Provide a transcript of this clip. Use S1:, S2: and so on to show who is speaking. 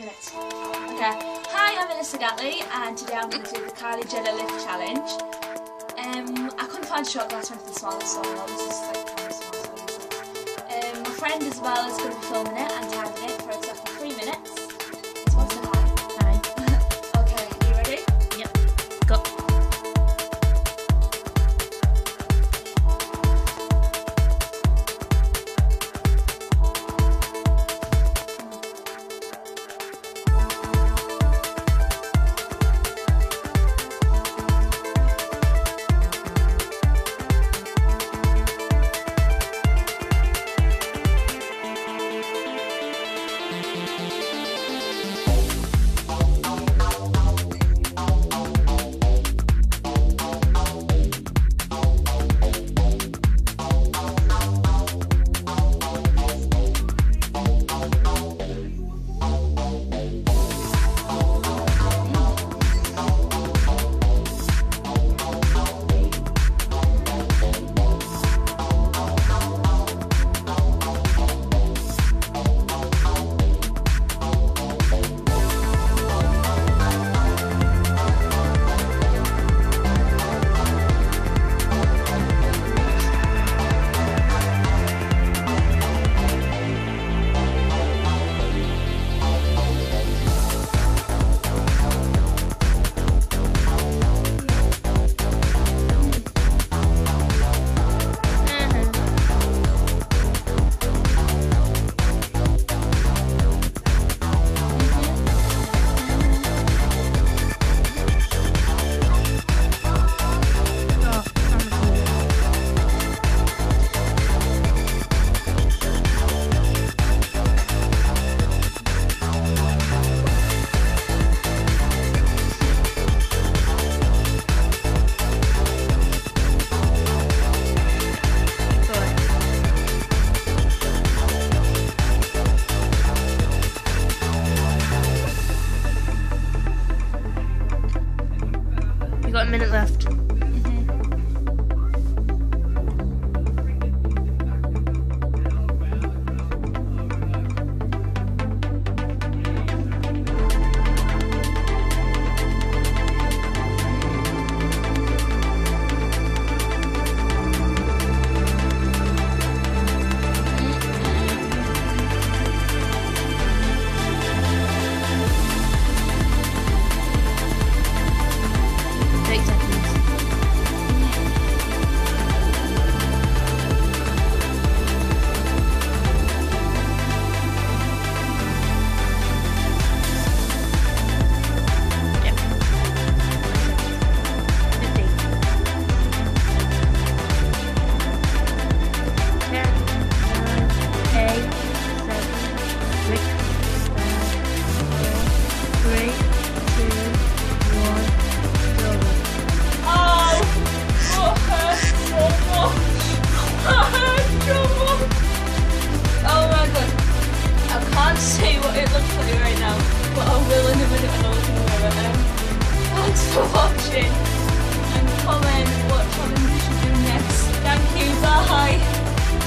S1: Okay. Hi, I'm Melissa Gatley, and today I'm going to do the Kylie Jenner Lip Challenge. Um, I couldn't find a shot glass one for the smallest, so this is like kind of small. Um, my friend as well is going to be filming it and tagging it
S2: got a minute left.
S1: Watching, and comment what challenge you do next. Thank you, bye!